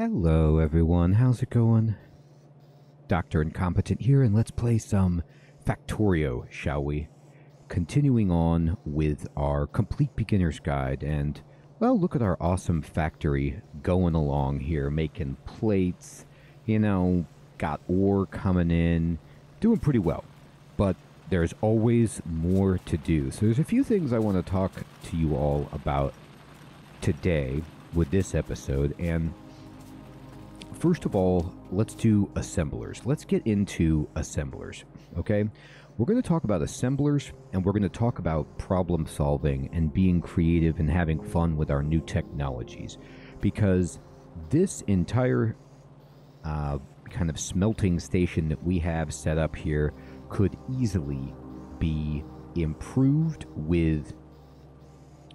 Hello, everyone. How's it going? Dr. Incompetent here, and let's play some Factorio, shall we? Continuing on with our complete beginner's guide, and well, look at our awesome factory going along here, making plates, you know, got ore coming in, doing pretty well. But there's always more to do. So there's a few things I want to talk to you all about today with this episode, and first of all, let's do assemblers. Let's get into assemblers, okay? We're going to talk about assemblers and we're going to talk about problem solving and being creative and having fun with our new technologies because this entire uh, kind of smelting station that we have set up here could easily be improved with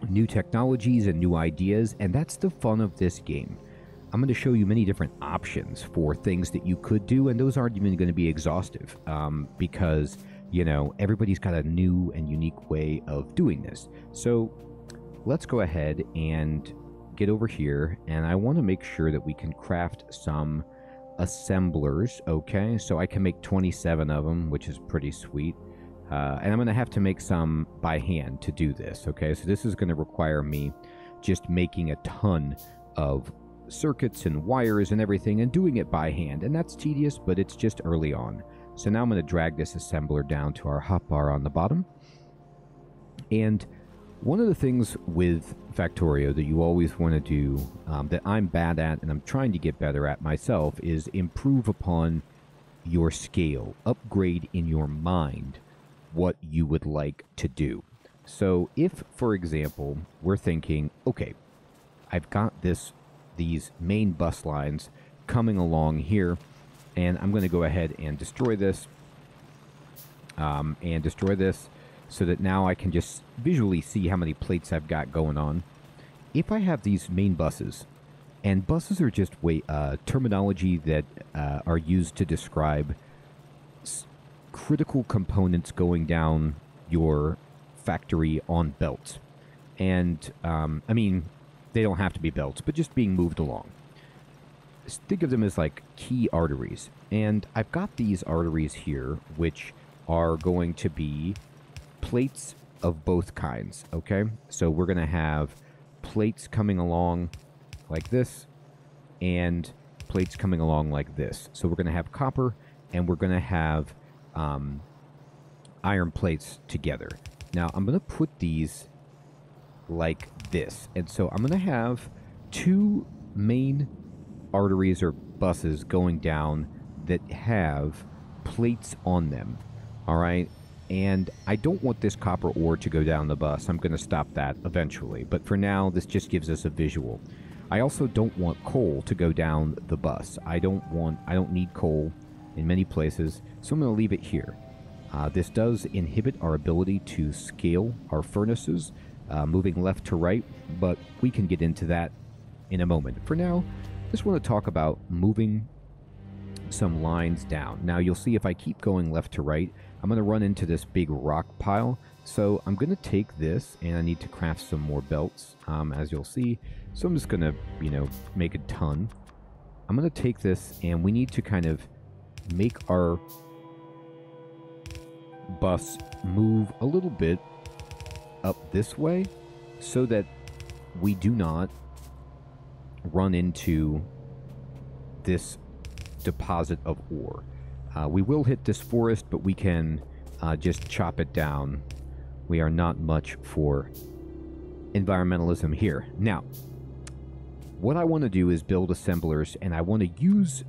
new technologies and new ideas, and that's the fun of this game. I'm going to show you many different options for things that you could do, and those aren't even going to be exhaustive um, because, you know, everybody's got a new and unique way of doing this. So let's go ahead and get over here, and I want to make sure that we can craft some assemblers, okay? So I can make 27 of them, which is pretty sweet. Uh, and I'm going to have to make some by hand to do this, okay? So this is going to require me just making a ton of circuits and wires and everything and doing it by hand. And that's tedious, but it's just early on. So now I'm going to drag this assembler down to our hotbar on the bottom. And one of the things with Factorio that you always want to do um, that I'm bad at and I'm trying to get better at myself is improve upon your scale, upgrade in your mind what you would like to do. So if, for example, we're thinking, okay, I've got this these main bus lines coming along here, and I'm going to go ahead and destroy this, um, and destroy this, so that now I can just visually see how many plates I've got going on. If I have these main buses, and buses are just way uh, terminology that uh, are used to describe critical components going down your factory on belts. And, um, I mean, they don't have to be belts, but just being moved along. Think of them as like key arteries. And I've got these arteries here, which are going to be plates of both kinds, okay? So we're going to have plates coming along like this and plates coming along like this. So we're going to have copper and we're going to have um, iron plates together. Now I'm going to put these like this. And so I'm going to have two main arteries or buses going down that have plates on them. All right. And I don't want this copper ore to go down the bus. I'm going to stop that eventually. But for now, this just gives us a visual. I also don't want coal to go down the bus. I don't want, I don't need coal in many places, so I'm going to leave it here. Uh, this does inhibit our ability to scale our furnaces, uh, moving left to right, but we can get into that in a moment. For now, just want to talk about moving some lines down. Now you'll see if I keep going left to right, I'm going to run into this big rock pile. So I'm going to take this and I need to craft some more belts, um, as you'll see. So I'm just going to, you know, make a ton. I'm going to take this and we need to kind of make our bus move a little bit up this way so that we do not run into this deposit of ore. Uh, we will hit this forest, but we can uh, just chop it down. We are not much for environmentalism here. Now, what I want to do is build assemblers, and I want to use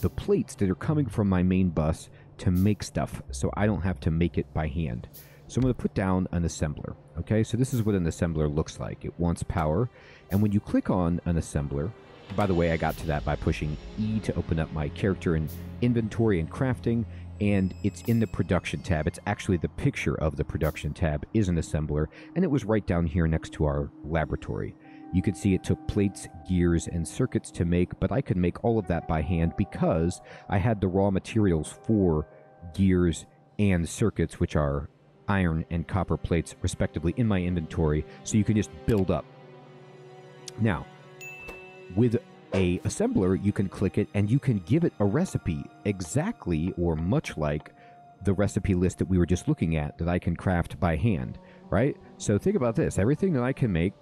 the plates that are coming from my main bus to make stuff so I don't have to make it by hand. So I'm going to put down an assembler. Okay, so this is what an assembler looks like. It wants power, and when you click on an assembler, by the way, I got to that by pushing E to open up my character and inventory and crafting, and it's in the production tab. It's actually the picture of the production tab is an assembler, and it was right down here next to our laboratory. You could see it took plates, gears, and circuits to make, but I could make all of that by hand because I had the raw materials for gears and circuits, which are iron and copper plates, respectively, in my inventory, so you can just build up. Now, with a assembler, you can click it and you can give it a recipe exactly or much like the recipe list that we were just looking at that I can craft by hand, right? So think about this. Everything that I can make,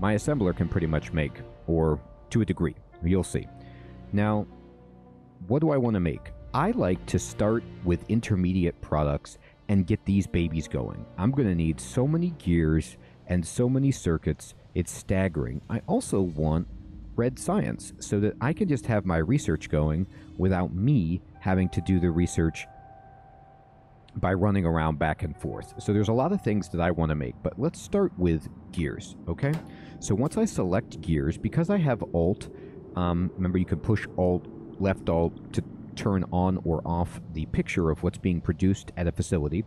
my assembler can pretty much make, or to a degree. You'll see. Now, what do I want to make? I like to start with intermediate products and get these babies going. I'm going to need so many gears and so many circuits, it's staggering. I also want red science so that I can just have my research going without me having to do the research by running around back and forth. So there's a lot of things that I want to make, but let's start with gears, okay? So once I select gears, because I have Alt, um, remember you can push Alt, left Alt to turn on or off the picture of what's being produced at a facility.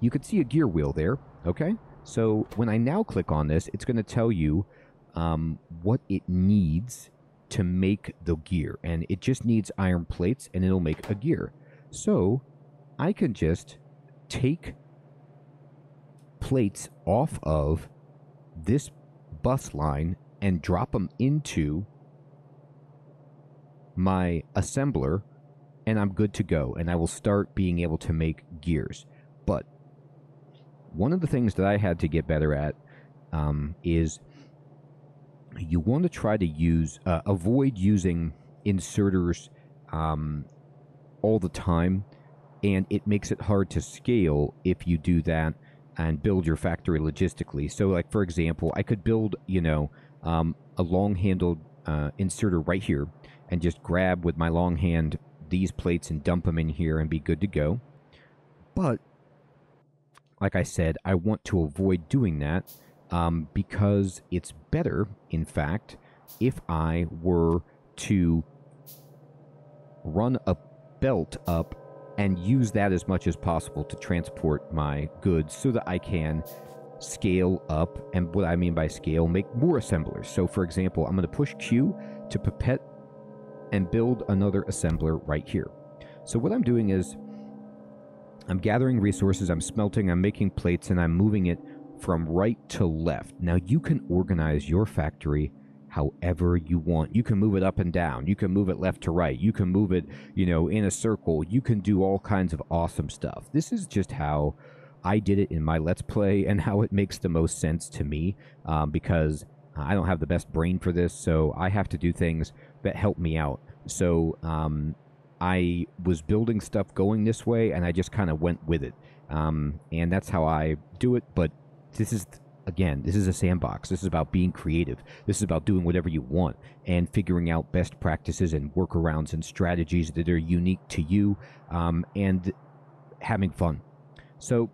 You can see a gear wheel there, okay? So when I now click on this, it's going to tell you um, what it needs to make the gear. And it just needs iron plates and it'll make a gear. So I can just take plates off of this bus line and drop them into my assembler and I'm good to go and I will start being able to make gears. But one of the things that I had to get better at um, is you want to try to use uh, avoid using inserters um, all the time and it makes it hard to scale if you do that and build your factory logistically so like for example i could build you know um, a long handled uh, inserter right here and just grab with my long hand these plates and dump them in here and be good to go but like i said i want to avoid doing that um, because it's better, in fact, if I were to run a belt up and use that as much as possible to transport my goods so that I can scale up. And what I mean by scale, make more assemblers. So, for example, I'm going to push Q to pipette and build another assembler right here. So, what I'm doing is I'm gathering resources, I'm smelting, I'm making plates, and I'm moving it from right to left. Now you can organize your factory however you want. You can move it up and down. You can move it left to right. You can move it, you know, in a circle. You can do all kinds of awesome stuff. This is just how I did it in my Let's Play and how it makes the most sense to me um, because I don't have the best brain for this, so I have to do things that helped me out. So um, I was building stuff going this way, and I just kind of went with it. Um, and that's how I do it. But this is again, this is a sandbox. This is about being creative. This is about doing whatever you want and figuring out best practices and workarounds and strategies that are unique to you um, and having fun. So,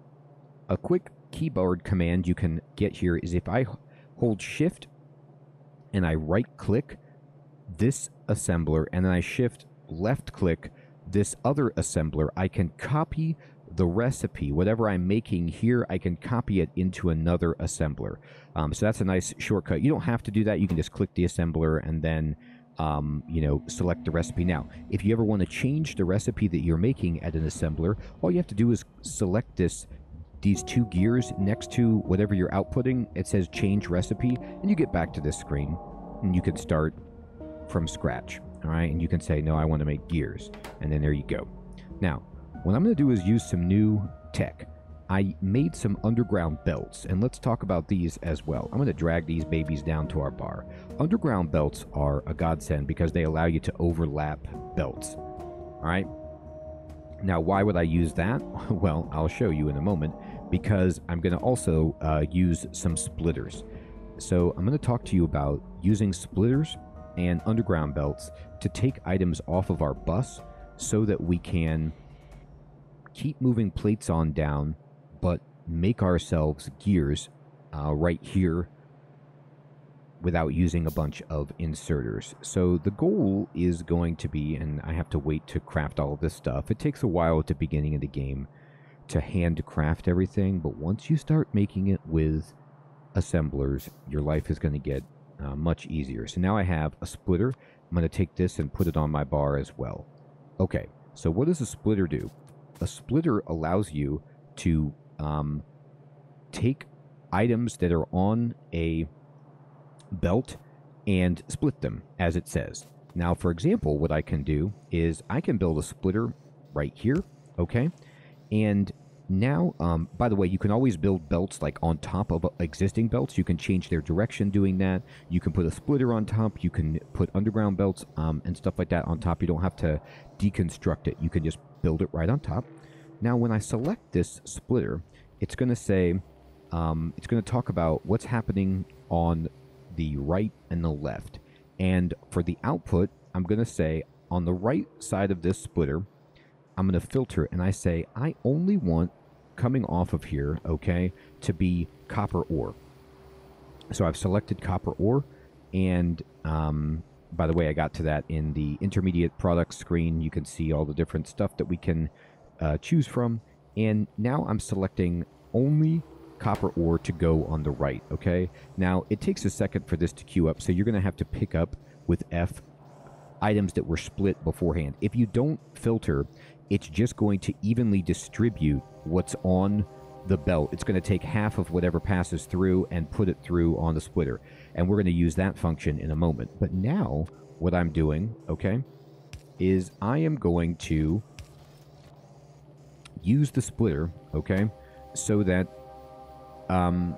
a quick keyboard command you can get here is if I hold shift and I right click this assembler and then I shift left click this other assembler, I can copy the recipe, whatever I'm making here, I can copy it into another assembler. Um, so that's a nice shortcut. You don't have to do that. You can just click the assembler and then, um, you know, select the recipe. Now, if you ever want to change the recipe that you're making at an assembler, all you have to do is select this these two gears next to whatever you're outputting. It says change recipe, and you get back to this screen, and you can start from scratch. All right, and you can say, no, I want to make gears, and then there you go. Now, what I'm going to do is use some new tech. I made some underground belts, and let's talk about these as well. I'm going to drag these babies down to our bar. Underground belts are a godsend because they allow you to overlap belts. All right? Now, why would I use that? Well, I'll show you in a moment because I'm going to also uh, use some splitters. So, I'm going to talk to you about using splitters and underground belts to take items off of our bus so that we can keep moving plates on down, but make ourselves gears uh, right here without using a bunch of inserters. So the goal is going to be, and I have to wait to craft all of this stuff. It takes a while at the beginning of the game to handcraft everything, but once you start making it with assemblers, your life is going to get uh, much easier. So now I have a splitter. I'm going to take this and put it on my bar as well. Okay, so what does a splitter do? a splitter allows you to um, take items that are on a belt and split them as it says. Now, for example, what I can do is I can build a splitter right here, okay? And now, um, by the way, you can always build belts like on top of existing belts. You can change their direction doing that. You can put a splitter on top. You can put underground belts um, and stuff like that on top. You don't have to deconstruct it. You can just build it right on top. Now, when I select this splitter, it's going to say, um, it's going to talk about what's happening on the right and the left. And for the output, I'm going to say on the right side of this splitter, I'm going to filter and I say I only want coming off of here, okay, to be copper ore. So I've selected copper ore and um, by the way, I got to that in the intermediate products screen. You can see all the different stuff that we can uh, choose from. And now I'm selecting only copper ore to go on the right, okay? Now, it takes a second for this to queue up, so you're going to have to pick up with F items that were split beforehand. If you don't filter, it's just going to evenly distribute what's on the belt. It's going to take half of whatever passes through and put it through on the splitter. And we're going to use that function in a moment. But now, what I'm doing, okay, is I am going to use the splitter, okay, so that um,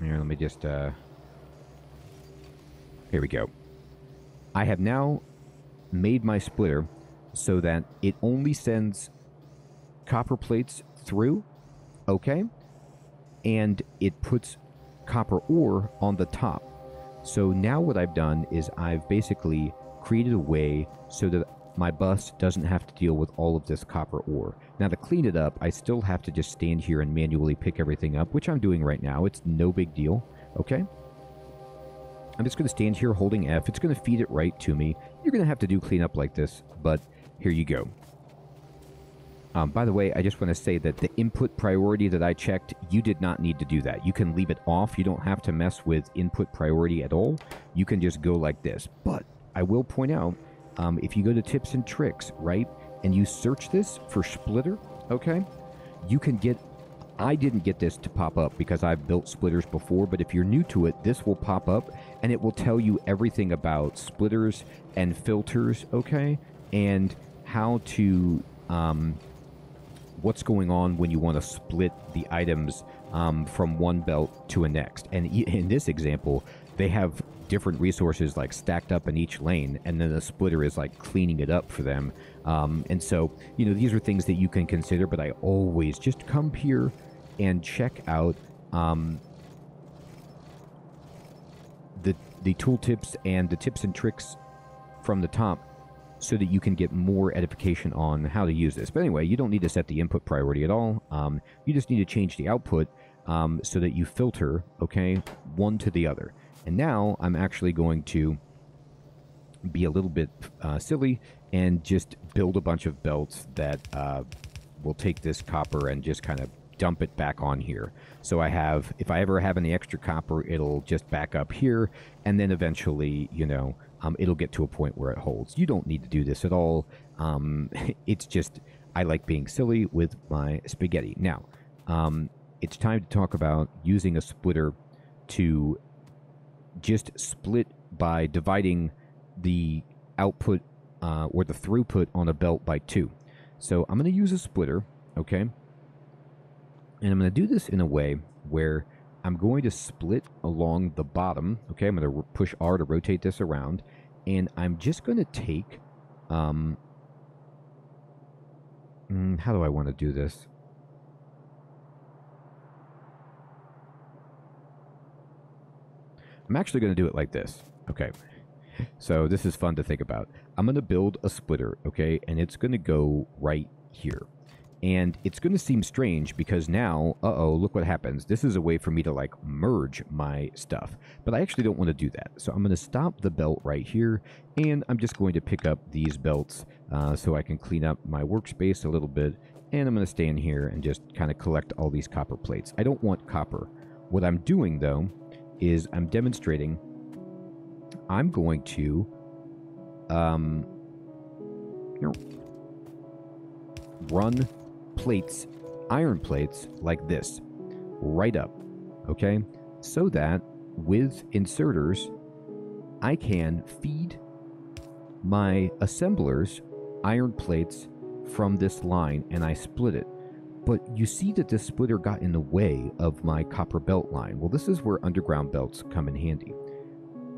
here, let me just, uh, here we go. I have now made my splitter so that it only sends copper plates through, okay? And it puts copper ore on the top. So now what I've done is I've basically created a way so that my bus doesn't have to deal with all of this copper ore. Now to clean it up, I still have to just stand here and manually pick everything up, which I'm doing right now. It's no big deal, okay? I'm just going to stand here holding F. It's going to feed it right to me. You're going to have to do cleanup like this, but here you go. Um, by the way, I just want to say that the input priority that I checked, you did not need to do that. You can leave it off. You don't have to mess with input priority at all. You can just go like this. But I will point out, um, if you go to tips and tricks, right, and you search this for splitter, okay, you can get I didn't get this to pop up because I've built splitters before, but if you're new to it, this will pop up and it will tell you everything about splitters and filters, okay? And how to um, what's going on when you want to split the items um, from one belt to a next. And in this example, they have different resources like stacked up in each lane, and then the splitter is like cleaning it up for them. Um, and so, you know, these are things that you can consider, but I always just come here and check out um, the the tooltips and the tips and tricks from the top so that you can get more edification on how to use this. But anyway, you don't need to set the input priority at all. Um, you just need to change the output um, so that you filter, okay, one to the other. And now I'm actually going to be a little bit uh, silly and just build a bunch of belts that uh, will take this copper and just kind of dump it back on here. So I have, if I ever have any extra copper, it'll just back up here, and then eventually, you know, um, it'll get to a point where it holds. You don't need to do this at all. Um, it's just, I like being silly with my spaghetti. Now, um, it's time to talk about using a splitter to just split by dividing the output uh, or the throughput on a belt by two. So I'm going to use a splitter, okay? And I'm going to do this in a way where I'm going to split along the bottom. Okay, I'm going to push R to rotate this around. And I'm just going to take, um, mm, how do I want to do this? I'm actually going to do it like this. Okay. So this is fun to think about. I'm going to build a splitter, okay? And it's going to go right here. And it's going to seem strange because now, uh-oh, look what happens. This is a way for me to like merge my stuff. But I actually don't want to do that. So I'm going to stop the belt right here. And I'm just going to pick up these belts uh, so I can clean up my workspace a little bit. And I'm going to stand here and just kind of collect all these copper plates. I don't want copper. What I'm doing, though, is I'm demonstrating I'm going to um, run plates, iron plates like this, right up, okay? So that with inserters, I can feed my assemblers iron plates from this line and I split it. But you see that this splitter got in the way of my copper belt line. Well, this is where underground belts come in handy.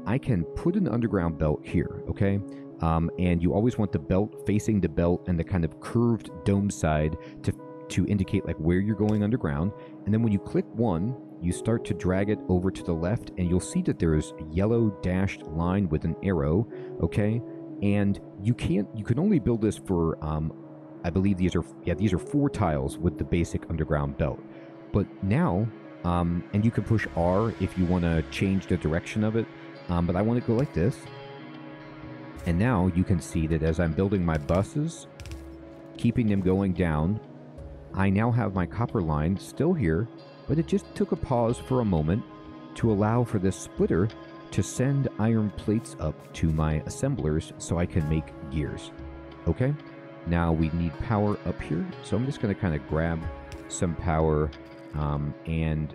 I can put an underground belt here, okay? Um, and you always want the belt facing the belt and the kind of curved dome side to to indicate like where you're going underground. And then when you click one, you start to drag it over to the left, and you'll see that there is a yellow dashed line with an arrow, okay? And you can't, you can only build this for, um, I believe these are, yeah, these are four tiles with the basic underground belt. But now, um, and you can push R if you want to change the direction of it, um, but I want to go like this. And now you can see that as I'm building my buses, keeping them going down, I now have my copper line still here, but it just took a pause for a moment to allow for this splitter to send iron plates up to my assemblers so I can make gears. Okay, now we need power up here, so I'm just going to kind of grab some power um, and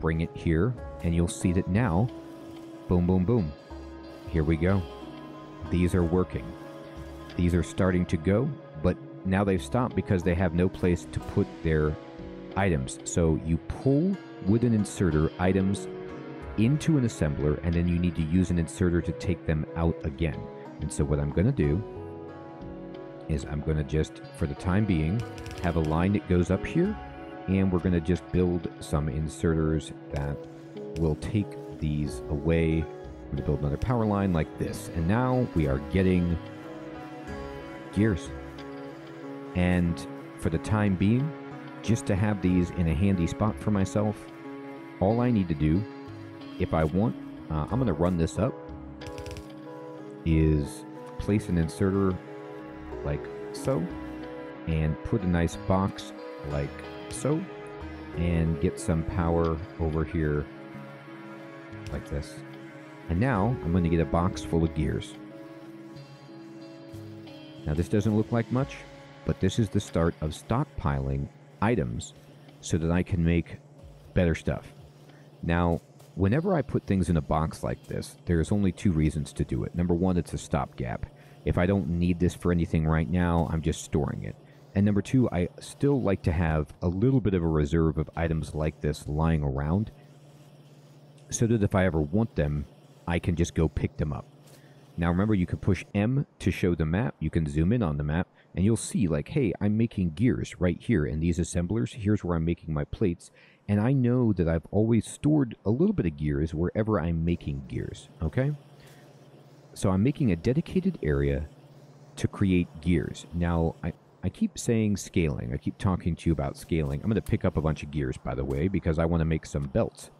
bring it here, and you'll see that now, boom, boom, boom, here we go. These are working. These are starting to go, but now they've stopped because they have no place to put their items. So you pull with an inserter items into an assembler, and then you need to use an inserter to take them out again. And so what I'm going to do is I'm going to just, for the time being, have a line that goes up here, and we're going to just build some inserters that will take these away. I'm going to build another power line like this. And now we are getting gears. And for the time being, just to have these in a handy spot for myself, all I need to do, if I want, uh, I'm going to run this up, is place an inserter like so, and put a nice box like so, and get some power over here like this. And now I'm going to get a box full of gears. Now this doesn't look like much, but this is the start of stockpiling items so that I can make better stuff. Now, whenever I put things in a box like this, there's only two reasons to do it. Number one, it's a stopgap. If I don't need this for anything right now, I'm just storing it. And number two, I still like to have a little bit of a reserve of items like this lying around so that if I ever want them, I can just go pick them up. Now remember, you can push M to show the map. You can zoom in on the map, and you'll see like, hey, I'm making gears right here in these assemblers. Here's where I'm making my plates. And I know that I've always stored a little bit of gears wherever I'm making gears, okay? So I'm making a dedicated area to create gears. Now, I, I keep saying scaling. I keep talking to you about scaling. I'm going to pick up a bunch of gears, by the way, because I want to make some belts.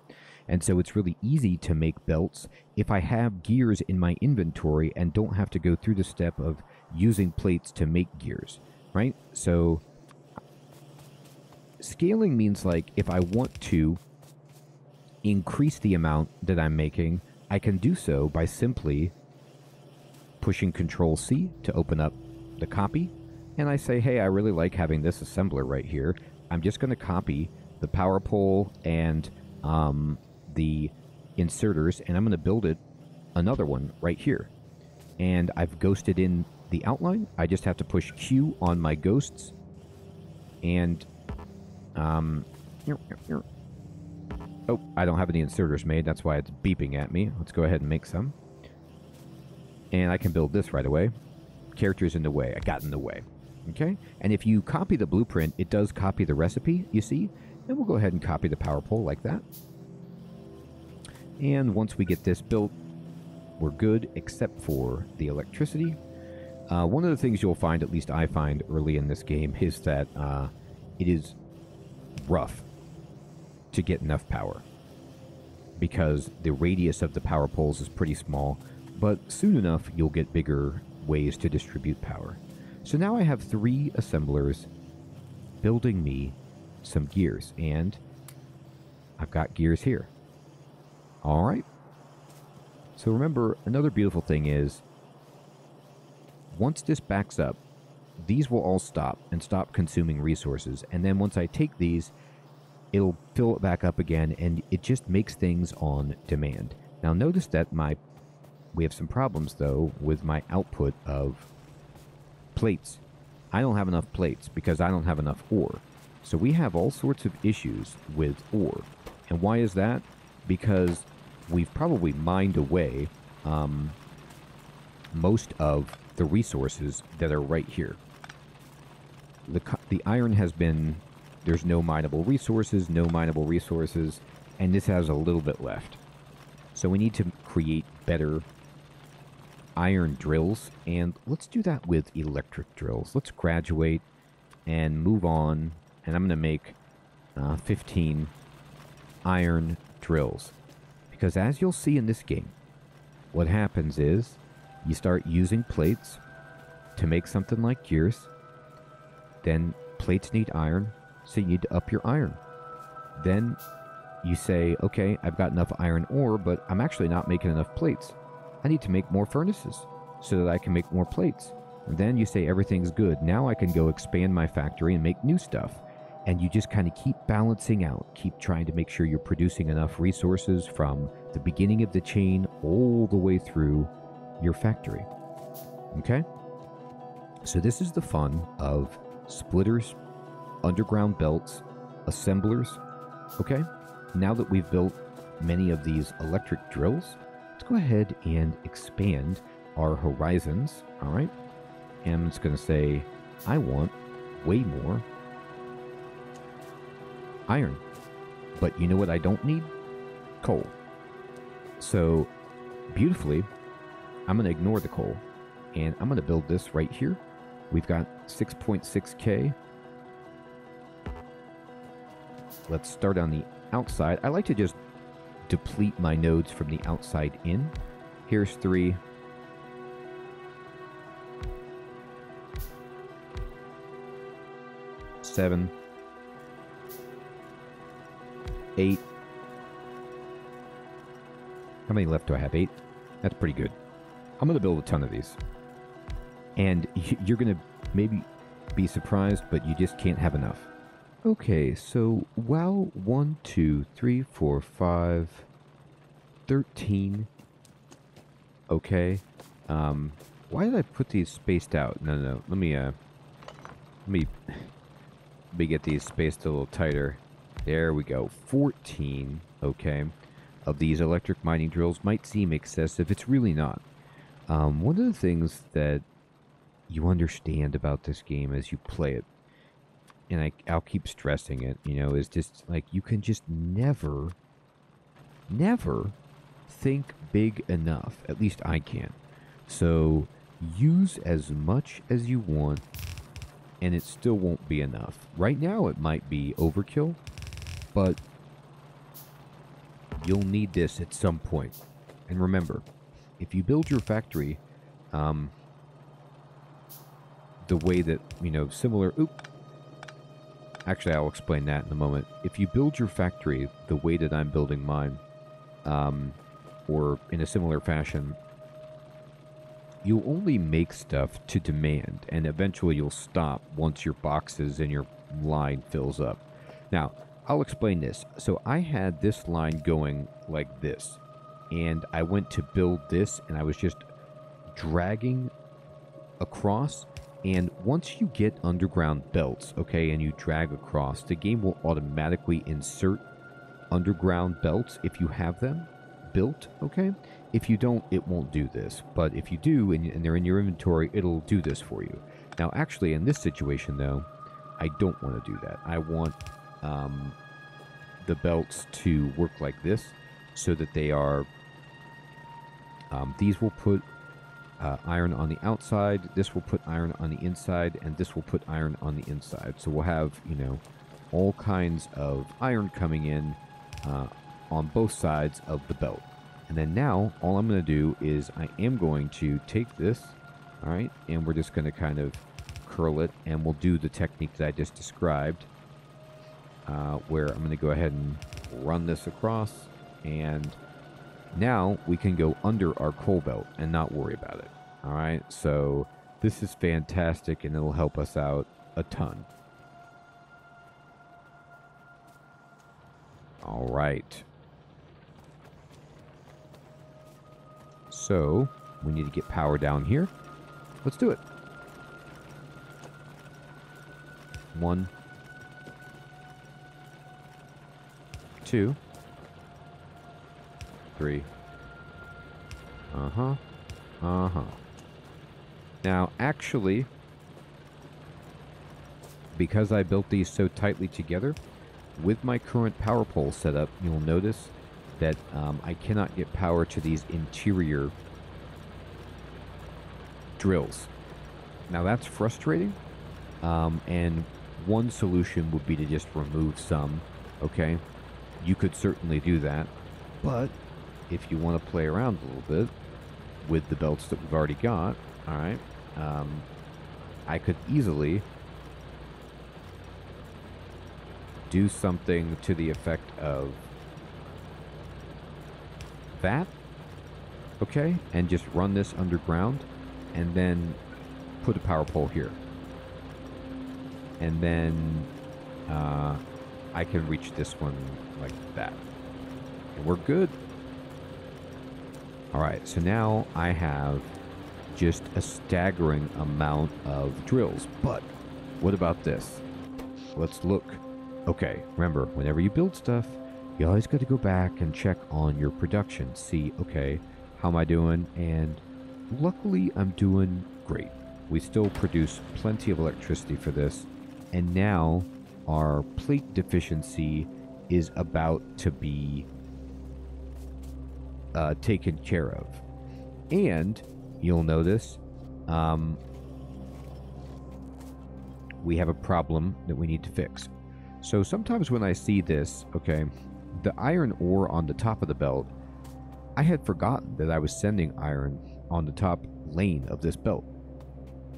And so it's really easy to make belts if I have gears in my inventory and don't have to go through the step of using plates to make gears, right? So scaling means like if I want to increase the amount that I'm making, I can do so by simply pushing Control C to open up the copy. And I say, hey, I really like having this assembler right here. I'm just going to copy the power pole and um, the inserters, and I'm going to build it another one right here. And I've ghosted in the outline. I just have to push Q on my ghosts. And, um, oh, I don't have any inserters made. That's why it's beeping at me. Let's go ahead and make some. And I can build this right away. Characters in the way. I got in the way. Okay? And if you copy the blueprint, it does copy the recipe, you see? And we'll go ahead and copy the power pole like that. And once we get this built, we're good except for the electricity. Uh, one of the things you'll find, at least I find early in this game, is that uh, it is rough to get enough power because the radius of the power poles is pretty small, but soon enough you'll get bigger ways to distribute power. So now I have three assemblers building me some gears, and I've got gears here. All right. So remember, another beautiful thing is once this backs up, these will all stop and stop consuming resources. And then once I take these, it'll fill it back up again and it just makes things on demand. Now notice that my we have some problems though with my output of plates. I don't have enough plates because I don't have enough ore. So we have all sorts of issues with ore. And why is that? Because we've probably mined away um, most of the resources that are right here. The, the iron has been, there's no mineable resources, no mineable resources, and this has a little bit left. So we need to create better iron drills, and let's do that with electric drills. Let's graduate and move on, and I'm going to make uh, 15 iron drills. Because as you'll see in this game, what happens is you start using plates to make something like gears. Then plates need iron, so you need to up your iron. Then you say, okay, I've got enough iron ore, but I'm actually not making enough plates. I need to make more furnaces so that I can make more plates. And then you say everything's good. Now I can go expand my factory and make new stuff. And you just kind of keep balancing out, keep trying to make sure you're producing enough resources from the beginning of the chain all the way through your factory. Okay? So, this is the fun of splitters, underground belts, assemblers. Okay? Now that we've built many of these electric drills, let's go ahead and expand our horizons. All right? And just going to say, I want way more iron. But you know what I don't need? Coal. So, beautifully, I'm going to ignore the coal and I'm going to build this right here. We've got 6.6k. Let's start on the outside. I like to just deplete my nodes from the outside in. Here's three. Seven. Eight. How many left do I have? Eight? That's pretty good. I'm going to build a ton of these. And you're going to maybe be surprised, but you just can't have enough. Okay, so wow, one, two, three, four, five, thirteen. Okay. Um, why did I put these spaced out? No, no, let me, uh, let me, let me get these spaced a little tighter. There we go. 14, okay, of these electric mining drills might seem excessive. It's really not. Um, one of the things that you understand about this game as you play it, and I, I'll keep stressing it, you know, is just like you can just never, never think big enough. At least I can. So use as much as you want, and it still won't be enough. Right now, it might be overkill, but you'll need this at some point. And remember, if you build your factory um, the way that, you know, similar. Oop. Actually, I'll explain that in a moment. If you build your factory the way that I'm building mine, um, or in a similar fashion, you'll only make stuff to demand, and eventually you'll stop once your boxes and your line fills up. Now, I'll explain this. So I had this line going like this and I went to build this and I was just dragging across and once you get underground belts okay and you drag across the game will automatically insert underground belts if you have them built okay? If you don't it won't do this. But if you do and, and they're in your inventory it'll do this for you. Now actually in this situation though i don't want to do that. I want um, the belts to work like this so that they are um, these will put uh, iron on the outside, this will put iron on the inside, and this will put iron on the inside. So we'll have, you know, all kinds of iron coming in uh, on both sides of the belt. And then now, all I'm going to do is I am going to take this, all right, and we're just going to kind of curl it, and we'll do the technique that I just described, uh, where I'm going to go ahead and run this across, and now we can go under our coal belt and not worry about it. All right, so This is fantastic and it'll help us out a ton. All right. So, we need to get power down here. Let's do it. One. Two. Three. Uh-huh. Uh-huh. Now, actually, because I built these so tightly together, with my current power pole setup, you'll notice that um, I cannot get power to these interior drills. Now that's frustrating, um, and one solution would be to just remove some, okay? You could certainly do that, but if you want to play around a little bit with the belts that we've already got, all right, um, I could easily do something to the effect of that, okay, and just run this underground, and then put a power pole here. And then uh, I can reach this one like that. And we're good. All right, so now I have just a staggering amount of drills. But what about this? Let's look. Okay, remember, whenever you build stuff, you always got to go back and check on your production. See, okay, how am I doing? And luckily, I'm doing great. We still produce plenty of electricity for this. And now our plate deficiency is about to be uh, taken care of. And you'll notice um, we have a problem that we need to fix. So sometimes when I see this, okay, the iron ore on the top of the belt, I had forgotten that I was sending iron on the top lane of this belt.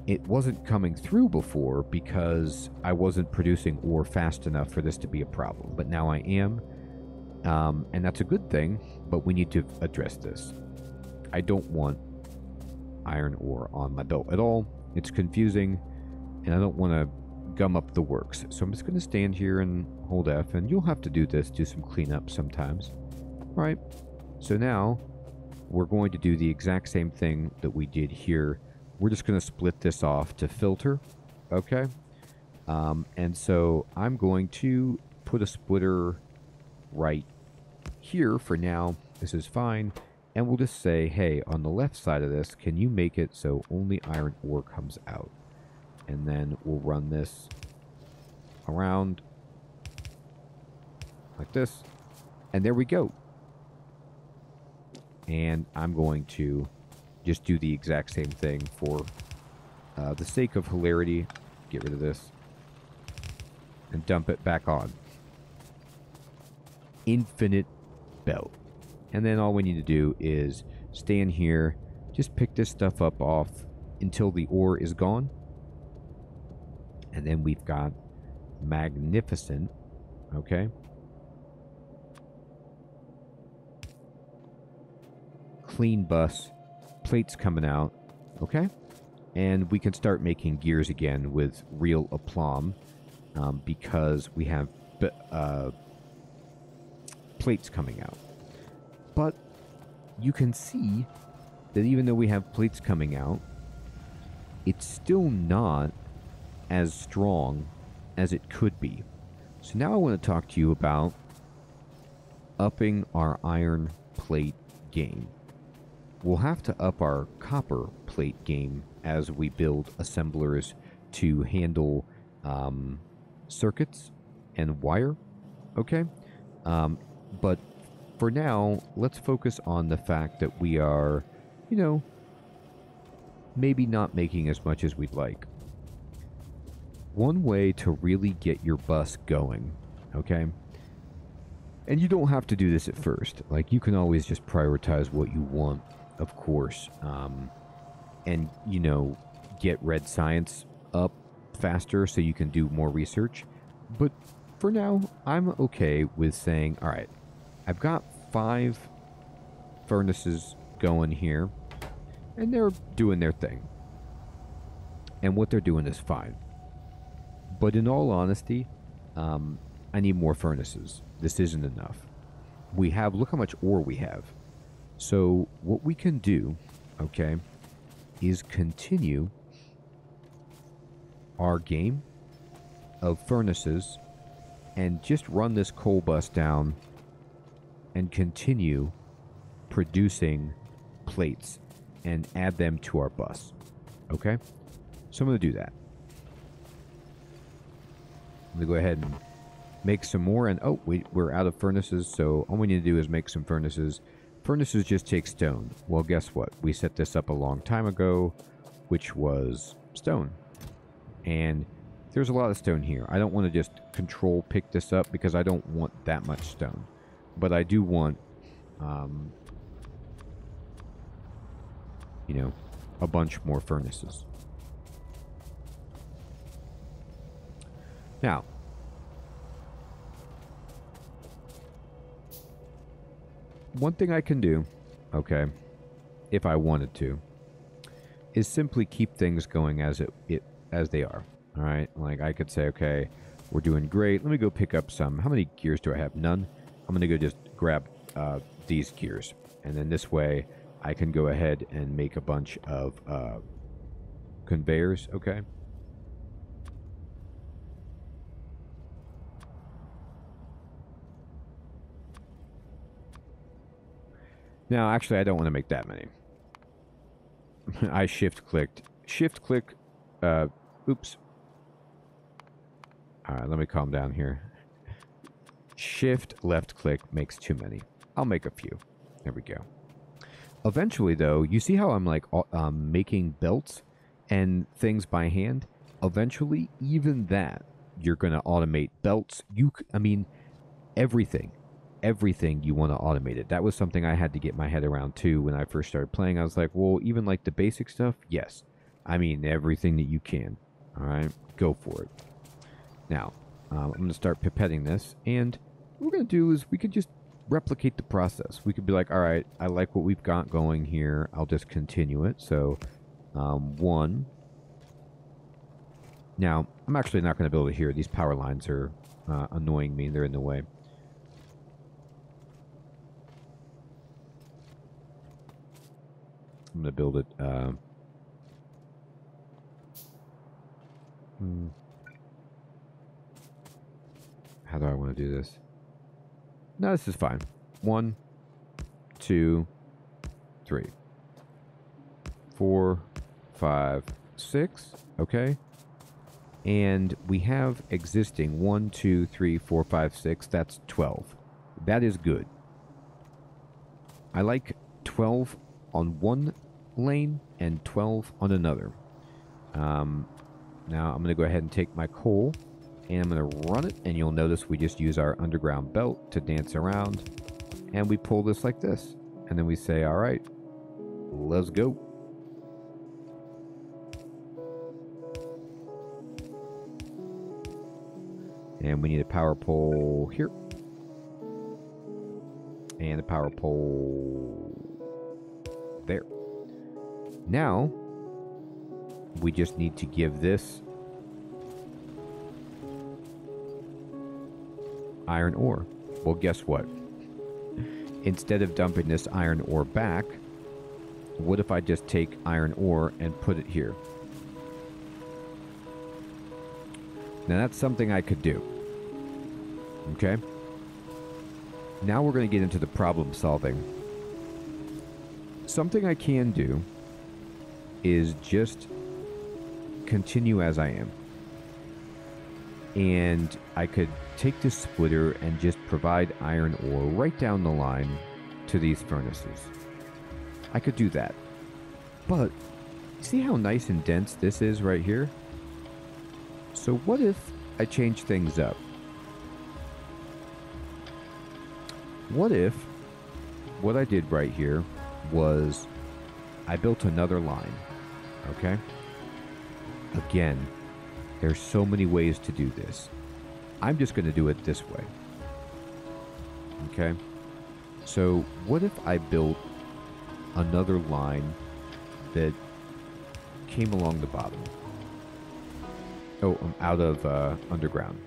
It wasn't coming through before because I wasn't producing ore fast enough for this to be a problem, but now I am. Um, and that's a good thing, but we need to address this. I don't want iron ore on my belt at all. It's confusing, and I don't want to gum up the works. So I'm just going to stand here and hold F, and you'll have to do this, do some cleanup sometimes. All right, so now we're going to do the exact same thing that we did here. We're just going to split this off to filter, okay? Um, and so I'm going to put a splitter right here for now. This is fine. And we'll just say, hey, on the left side of this, can you make it so only iron ore comes out? And then we'll run this around like this. And there we go. And I'm going to just do the exact same thing for uh, the sake of hilarity. Get rid of this. And dump it back on. Infinite belt. And then all we need to do is stand here, just pick this stuff up off until the ore is gone. And then we've got magnificent, okay? Clean bus, plates coming out, okay? And we can start making gears again with real aplomb um, because we have uh, plates coming out. But you can see that even though we have plates coming out, it's still not as strong as it could be. So now I want to talk to you about upping our iron plate game. We'll have to up our copper plate game as we build assemblers to handle um, circuits and wire. Okay? Um, but for now, let's focus on the fact that we are, you know, maybe not making as much as we'd like. One way to really get your bus going, okay? And you don't have to do this at first. Like, you can always just prioritize what you want, of course. Um, and, you know, get red science up faster so you can do more research. But for now, I'm okay with saying, all right, I've got five furnaces going here, and they're doing their thing. and what they're doing is fine. But in all honesty, um, I need more furnaces. This isn't enough. We have, look how much ore we have. So, what we can do, okay, is continue our game of furnaces and just run this coal bus down and continue producing plates and add them to our bus. Okay? So I'm going to do that. I'm going to go ahead and make some more. And oh, we, we're out of furnaces. So all we need to do is make some furnaces. Furnaces just take stone. Well, guess what? We set this up a long time ago, which was stone. And there's a lot of stone here. I don't want to just control pick this up because I don't want that much stone. But I do want, um, you know, a bunch more furnaces. Now, one thing I can do, okay, if I wanted to, is simply keep things going as it, it as they are. All right, like I could say, okay, we're doing great. Let me go pick up some. How many gears do I have? None. I'm gonna go just grab uh, these gears, and then this way I can go ahead and make a bunch of uh, conveyors. Okay. Now, actually, I don't want to make that many. I shift clicked. Shift click. Uh, oops. All right, let me calm down here. Shift left click makes too many. I'll make a few. There we go. Eventually, though, you see how I'm like um, making belts and things by hand? Eventually, even that, you're going to automate belts. You, I mean, everything everything you want to automate it. That was something I had to get my head around too when I first started playing. I was like, well, even like the basic stuff, yes. I mean, everything that you can. All right, go for it. Now, um, I'm going to start pipetting this, and what we're going to do is we could just replicate the process. We could be like, all right, I like what we've got going here. I'll just continue it. So, um, one. Now, I'm actually not going to be able to hear. These power lines are uh, annoying me. They're in the way. I'm going to build it. Uh, hmm. How do I want to do this? No, this is fine. One, two, three, four, five, six. Okay. And we have existing one, two, three, four, five, six. That's 12. That is good. I like 12 on one lane and 12 on another. Um, now I'm going to go ahead and take my coal and I'm going to run it and you'll notice we just use our underground belt to dance around and we pull this like this and then we say all right let's go. And we need a power pole here and a power pole there. Now, we just need to give this iron ore. Well, guess what? Instead of dumping this iron ore back, what if I just take iron ore and put it here? Now that's something I could do. Okay? Now we're going to get into the problem solving. Something I can do is just continue as I am. And I could take this splitter and just provide iron ore right down the line to these furnaces. I could do that. But see how nice and dense this is right here? So what if I change things up? What if what I did right here was I built another line Okay? Again, there's so many ways to do this. I'm just going to do it this way. Okay? So, what if I built another line that came along the bottom? Oh, I'm out of uh, underground.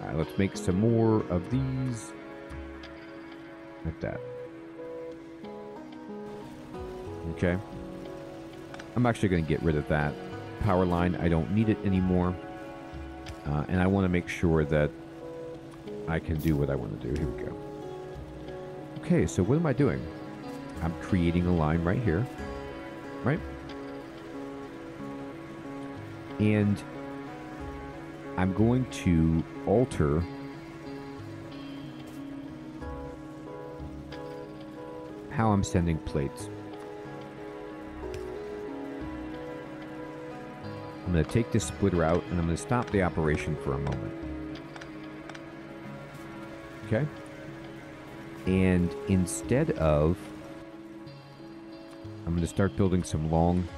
All right, let's make some more of these. Like that. Okay. I'm actually going to get rid of that power line. I don't need it anymore. Uh, and I want to make sure that I can do what I want to do. Here we go. Okay, so what am I doing? I'm creating a line right here. Right? And I'm going to alter how I'm sending plates. I'm going to take this splitter out and I'm going to stop the operation for a moment. Okay? And instead of, I'm going to start building some long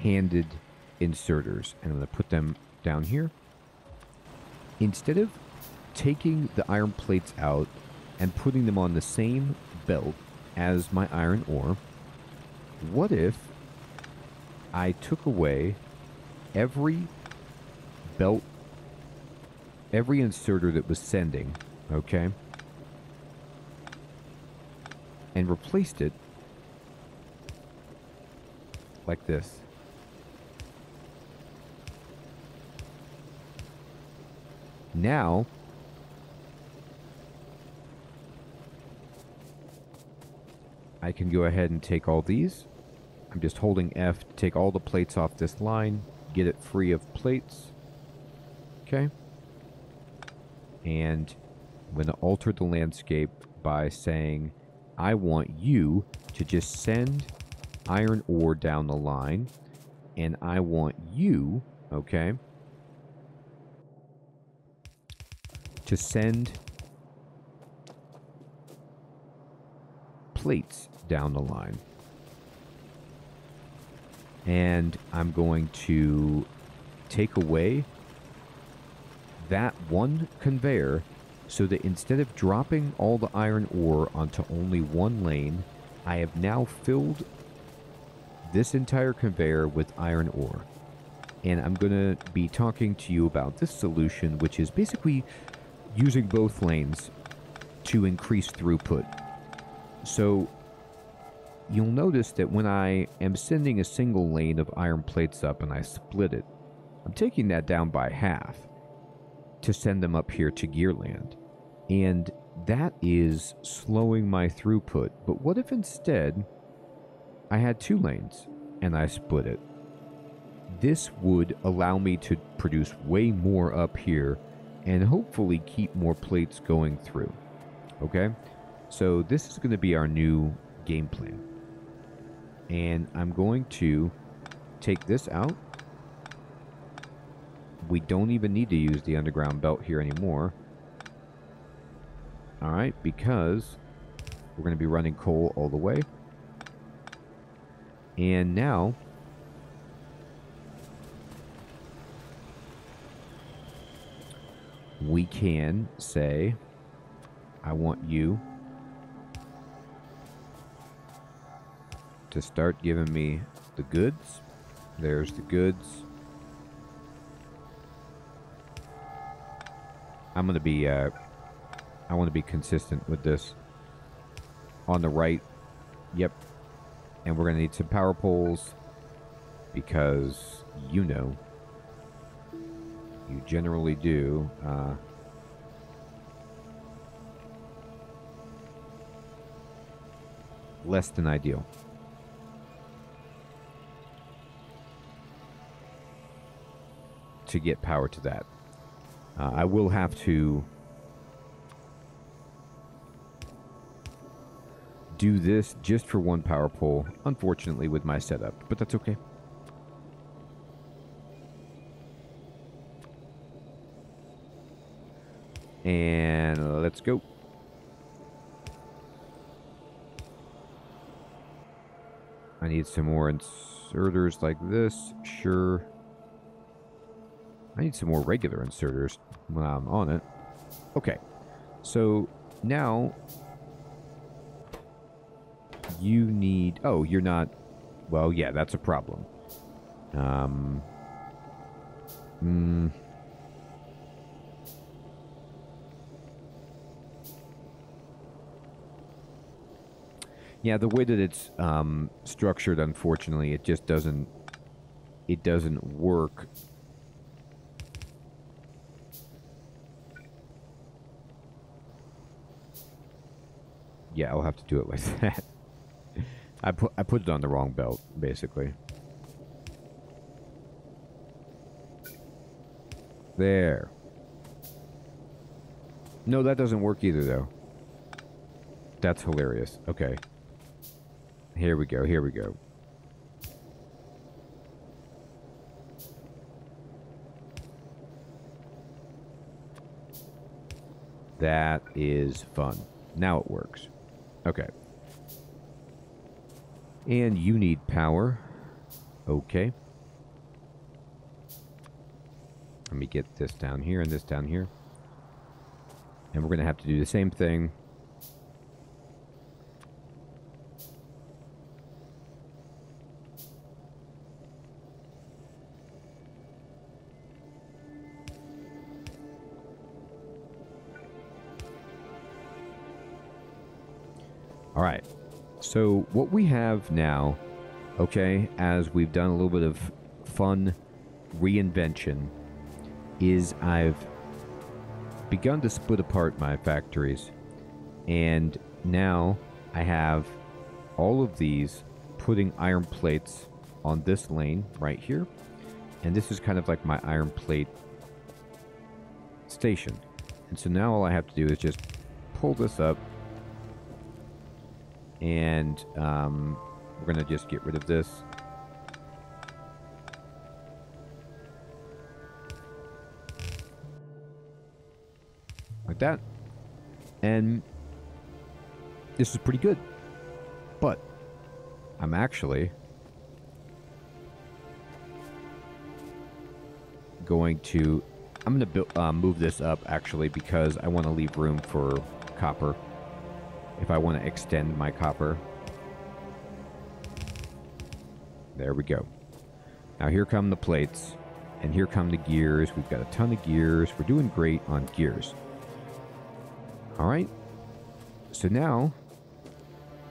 handed inserters and I'm going to put them down here. Instead of taking the iron plates out and putting them on the same belt as my iron ore, what if I took away every belt, every inserter that was sending, okay, and replaced it like this. Now, I can go ahead and take all these. I'm just holding F to take all the plates off this line, get it free of plates. Okay. And I'm going to alter the landscape by saying, I want you to just send iron ore down the line. And I want you, okay, to send plates down the line. And I'm going to take away that one conveyor so that instead of dropping all the iron ore onto only one lane, I have now filled this entire conveyor with iron ore. And I'm going to be talking to you about this solution, which is basically using both lanes to increase throughput. So you'll notice that when I am sending a single lane of iron plates up and I split it, I'm taking that down by half to send them up here to Gearland. And that is slowing my throughput. But what if instead I had two lanes and I split it? This would allow me to produce way more up here and hopefully keep more plates going through. Okay? So this is going to be our new game plan. And I'm going to take this out. We don't even need to use the underground belt here anymore. Alright, because we're going to be running coal all the way. And now we can say, I want you to start giving me the goods. There's the goods. I'm going to be, uh, I want to be consistent with this. On the right, yep. And we're going to need some power poles because, you know, you generally do. Uh, less than ideal. To get power to that. Uh, I will have to do this just for one power pole, unfortunately, with my setup, but that's okay. And let's go. I need some more inserters like this. Sure. I need some more regular inserters when I'm on it. Okay. So now you need... Oh, you're not... Well, yeah, that's a problem. Um, Mm. Yeah, the way that it's um, structured, unfortunately, it just doesn't. It doesn't work. Yeah, I'll have to do it like that. I put I put it on the wrong belt, basically. There. No, that doesn't work either, though. That's hilarious. Okay. Here we go, here we go. That is fun. Now it works. Okay. And you need power. Okay. Let me get this down here and this down here. And we're going to have to do the same thing All right. So what we have now, okay, as we've done a little bit of fun reinvention, is I've begun to split apart my factories. And now I have all of these putting iron plates on this lane right here. And this is kind of like my iron plate station. And so now all I have to do is just pull this up and um, we're going to just get rid of this. Like that. And this is pretty good. But I'm actually going to I'm going to uh, move this up actually because I want to leave room for copper if I want to extend my copper. There we go. Now here come the plates, and here come the gears. We've got a ton of gears. We're doing great on gears. All right. So now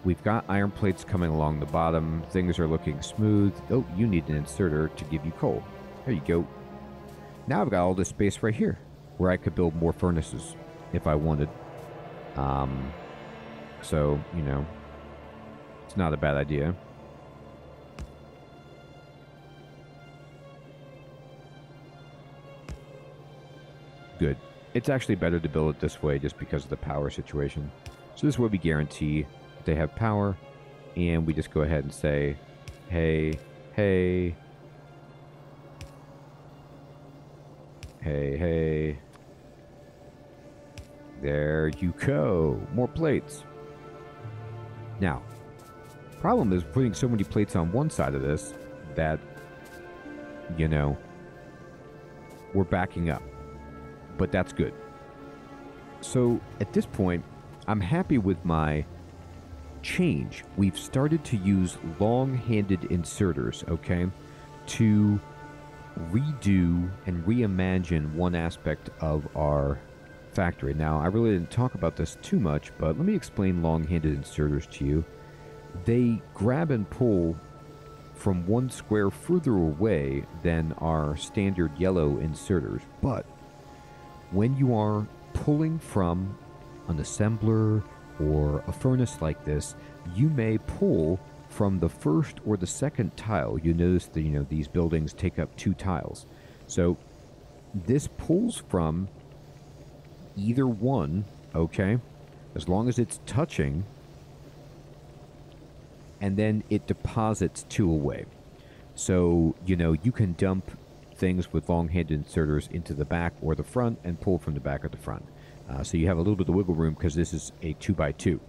we've got iron plates coming along the bottom. Things are looking smooth. Oh, you need an inserter to give you coal. There you go. Now I've got all this space right here where I could build more furnaces if I wanted. Um, so, you know, it's not a bad idea. Good. It's actually better to build it this way just because of the power situation. So this is where we guarantee that they have power, and we just go ahead and say, hey, hey, hey, hey. There you go. More plates. Now, problem is putting so many plates on one side of this that, you know, we're backing up. But that's good. So at this point, I'm happy with my change. We've started to use long-handed inserters, okay, to redo and reimagine one aspect of our factory. Now, I really didn't talk about this too much, but let me explain long-handed inserters to you. They grab and pull from one square further away than our standard yellow inserters, but when you are pulling from an assembler or a furnace like this, you may pull from the first or the second tile. You notice that you know these buildings take up two tiles. So this pulls from either one, okay? As long as it's touching, and then it deposits two away. So, you know, you can dump things with long-handed inserters into the back or the front and pull from the back or the front. Uh, so you have a little bit of wiggle room because this is a 2 by 2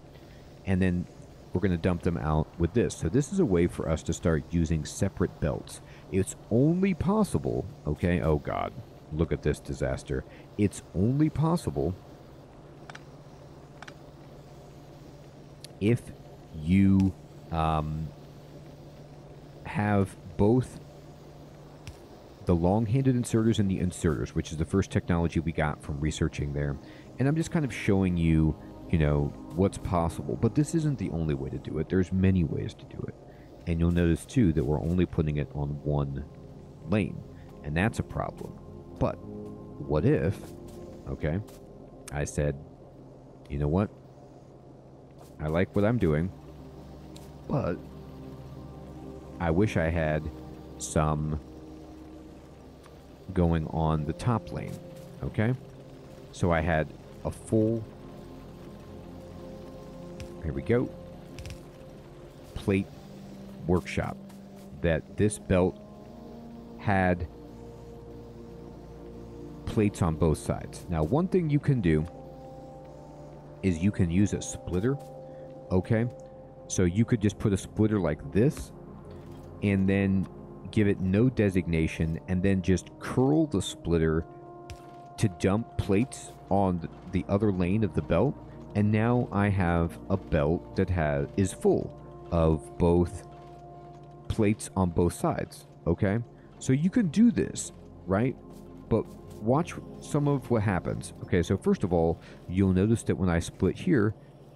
And then we're going to dump them out with this. So this is a way for us to start using separate belts. It's only possible, okay, oh God, look at this disaster. It's only possible if you um, have both the long-handed inserters and the inserters, which is the first technology we got from researching there. And I'm just kind of showing you, you know, what's possible. But this isn't the only way to do it. There's many ways to do it. And you'll notice too that we're only putting it on one lane. And that's a problem. But what if, okay, I said, you know what? I like what I'm doing, but I wish I had some going on the top lane. Okay? So I had a full. Here we go. Plate workshop that this belt had plates on both sides. Now, one thing you can do is you can use a splitter. Okay? So you could just put a splitter like this and then give it no designation and then just curl the splitter to dump plates on the other lane of the belt and now I have a belt that has is full of both plates on both sides okay so you can do this right but watch some of what happens okay so first of all you'll notice that when I split here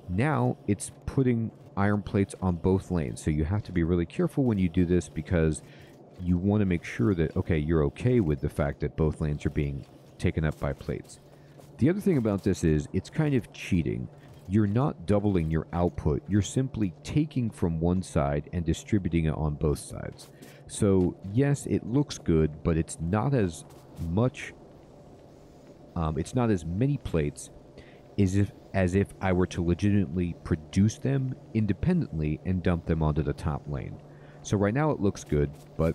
now it's putting iron plates on both lanes so you have to be really careful when you do this because you want to make sure that, okay, you're okay with the fact that both lanes are being taken up by plates. The other thing about this is it's kind of cheating. You're not doubling your output, you're simply taking from one side and distributing it on both sides. So, yes, it looks good, but it's not as much, um, it's not as many plates as if, as if I were to legitimately produce them independently and dump them onto the top lane. So right now it looks good, but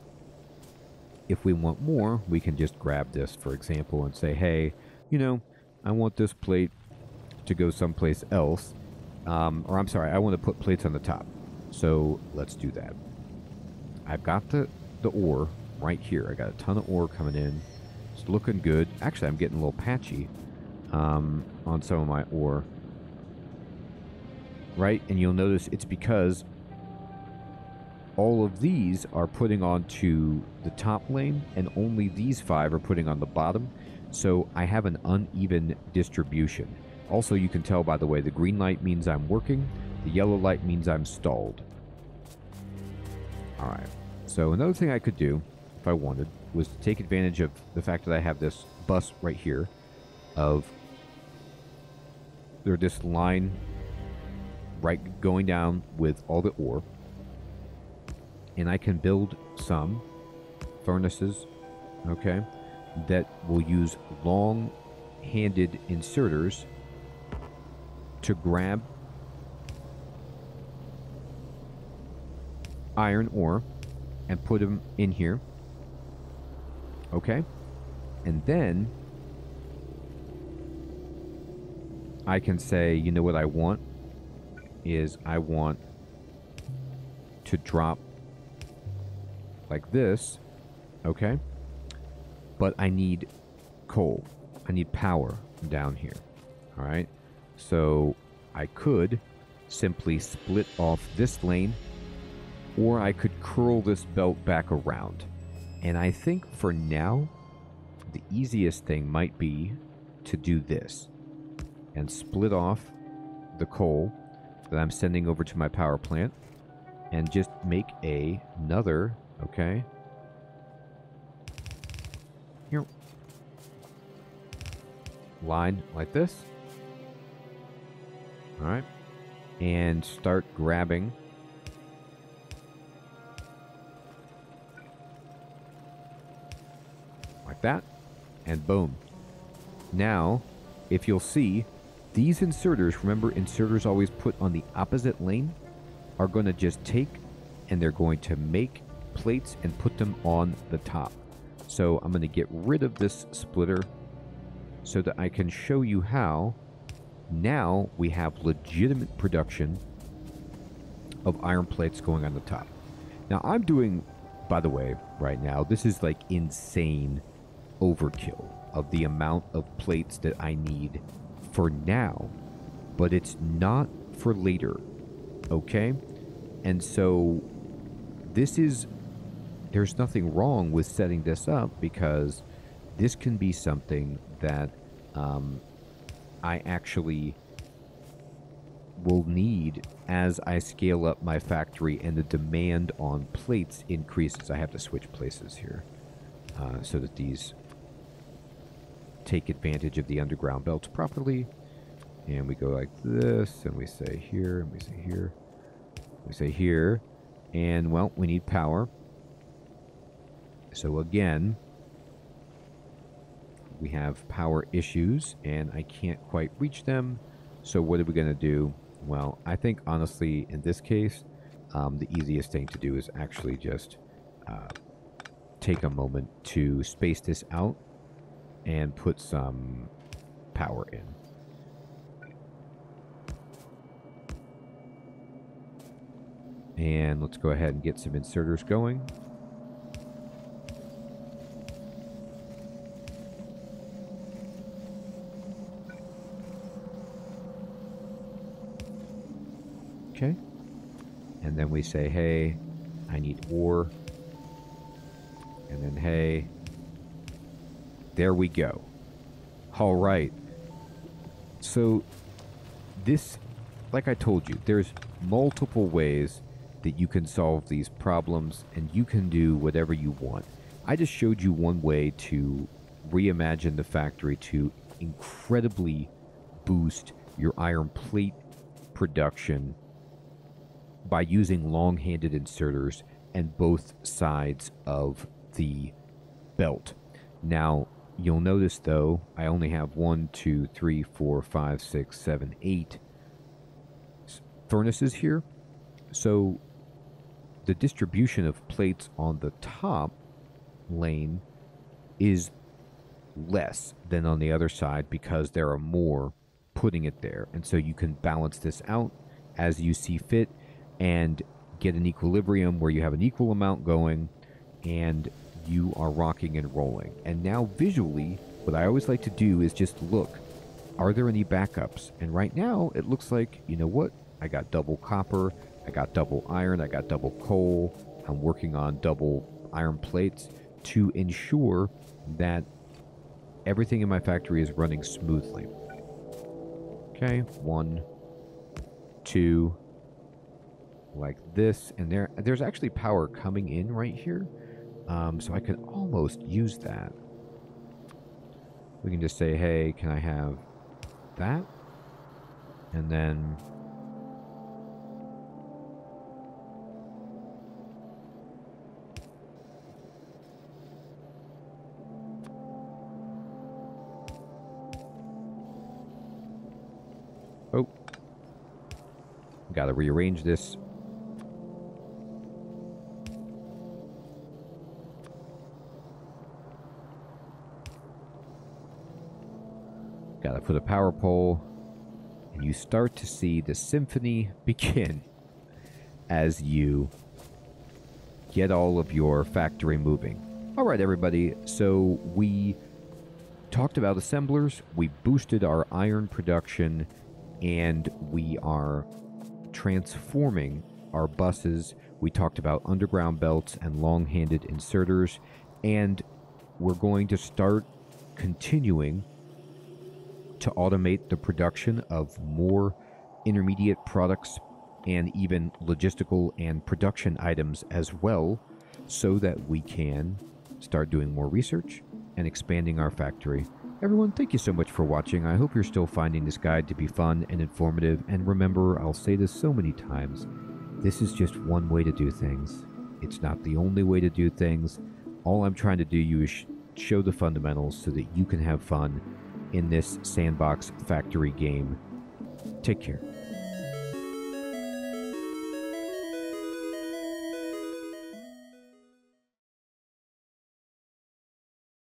if we want more, we can just grab this, for example, and say, hey, you know, I want this plate to go someplace else. Um, or I'm sorry, I want to put plates on the top. So let's do that. I've got the, the ore right here. I got a ton of ore coming in. Looking good. Actually, I'm getting a little patchy um, on some of my ore. Right? And you'll notice it's because all of these are putting onto the top lane, and only these five are putting on the bottom. So I have an uneven distribution. Also, you can tell by the way the green light means I'm working, the yellow light means I'm stalled. Alright, so another thing I could do, I wanted, was to take advantage of the fact that I have this bus right here of there this line right going down with all the ore and I can build some furnaces, okay, that will use long handed inserters to grab iron ore and put them in here. Okay? And then I can say, you know what I want is I want to drop like this, okay? But I need coal. I need power down here, all right? So I could simply split off this lane, or I could curl this belt back around. And I think for now, the easiest thing might be to do this and split off the coal that I'm sending over to my power plant and just make a, another Okay. Here. Line like this. Alright. And start grabbing. Like that. And boom. Now, if you'll see, these inserters, remember inserters always put on the opposite lane, are going to just take and they're going to make plates and put them on the top. So I'm going to get rid of this splitter so that I can show you how now we have legitimate production of iron plates going on the top. Now I'm doing, by the way, right now, this is like insane overkill of the amount of plates that I need for now, but it's not for later, okay? And so this is there's nothing wrong with setting this up because this can be something that um, I actually will need as I scale up my factory and the demand on plates increases. I have to switch places here uh, so that these take advantage of the underground belts properly. And we go like this, and we say here, and we say here, we say here, and well, we need power. So again, we have power issues, and I can't quite reach them. So what are we going to do? Well, I think honestly, in this case, um, the easiest thing to do is actually just uh, take a moment to space this out and put some power in. And let's go ahead and get some inserters going. Okay. And then we say, hey, I need ore. And then, hey, there we go. All right. So, this, like I told you, there's multiple ways that you can solve these problems, and you can do whatever you want. I just showed you one way to reimagine the factory to incredibly boost your iron plate production by using long-handed inserters and both sides of the belt. Now, You'll notice though, I only have one, two, three, four, five, six, seven, eight furnaces here. So the distribution of plates on the top lane is less than on the other side because there are more putting it there. And so you can balance this out as you see fit and get an equilibrium where you have an equal amount going and you are rocking and rolling. And now visually, what I always like to do is just look, are there any backups? And right now, it looks like, you know what? I got double copper, I got double iron, I got double coal. I'm working on double iron plates to ensure that everything in my factory is running smoothly. Okay, one, two, like this, and there there's actually power coming in right here. Um, so I could almost use that. We can just say, hey, can I have that? And then... Oh. Gotta rearrange this Gotta put a power pole. And you start to see the symphony begin as you get all of your factory moving. All right, everybody. So we talked about assemblers. We boosted our iron production and we are transforming our buses. We talked about underground belts and long-handed inserters and we're going to start continuing to automate the production of more intermediate products and even logistical and production items as well so that we can start doing more research and expanding our factory. Everyone, thank you so much for watching. I hope you're still finding this guide to be fun and informative. And remember, I'll say this so many times, this is just one way to do things. It's not the only way to do things. All I'm trying to do you is show the fundamentals so that you can have fun in this sandbox factory game. Take care.